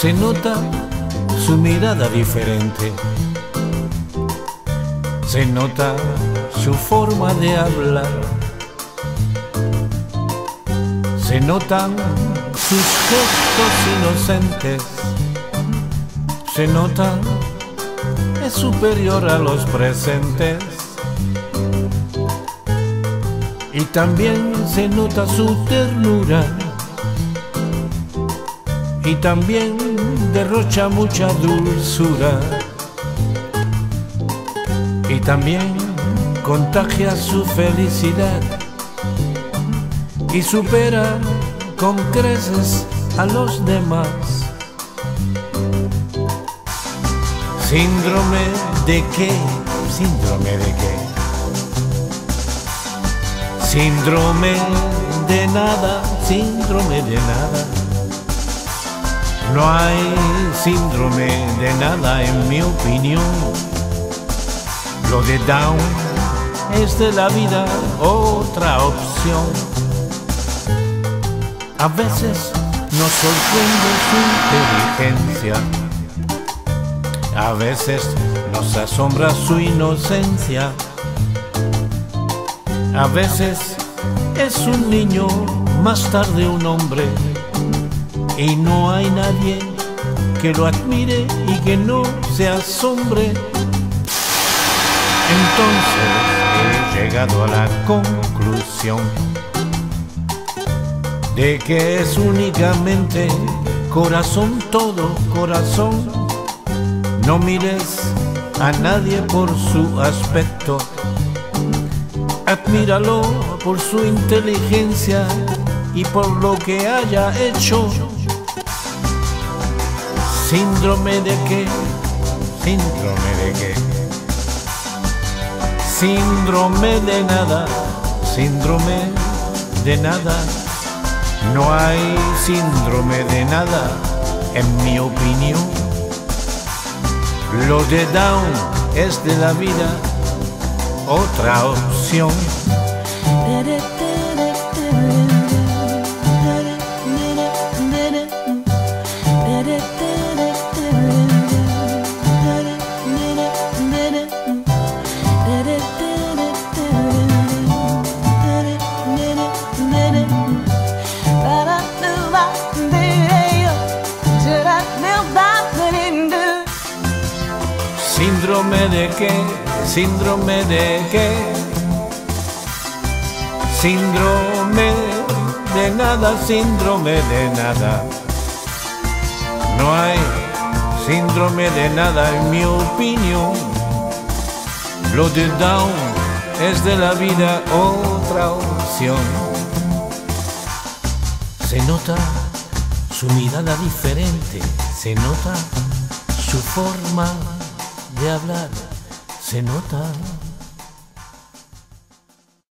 Se nota su mirada diferente. Se nota su forma de hablar. Se notan sus gestos inocentes. Se nota es superior a los presentes. Y también se nota su ternura. Y también derrocha mucha dulzura. Y también contagia su felicidad. Y supera con creces a los demás. Síndrome de qué? Síndrome de qué? Síndrome de nada, síndrome de nada. No hay síndrome de nada en mi opinión. Lo de Down es de la vida otra opción. A veces nos sorprende su inteligencia. A veces nos asombra su inocencia. A veces es un niño, más tarde un hombre, y no hay nadie que lo admire y que no se asombre. Entonces he llegado a la conclusión de que es únicamente corazón todo, corazón. No mires a nadie por su aspecto Admíralo por su inteligencia y por lo que haya hecho. Síndrome de qué? Síndrome de qué? Síndrome de nada, síndrome de nada. No hay síndrome de nada, en mi opinión. Lo de Down es de la vida otra opción. Síndrome de qué, síndrome de qué, síndrome de nada, síndrome de nada. No hay síndrome de nada en mi opinión. Lo de Down es de la vida otra opción. Se nota su mirada diferente, se nota su forma de hablar se nota